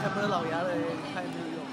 看不到老杨的人太没有用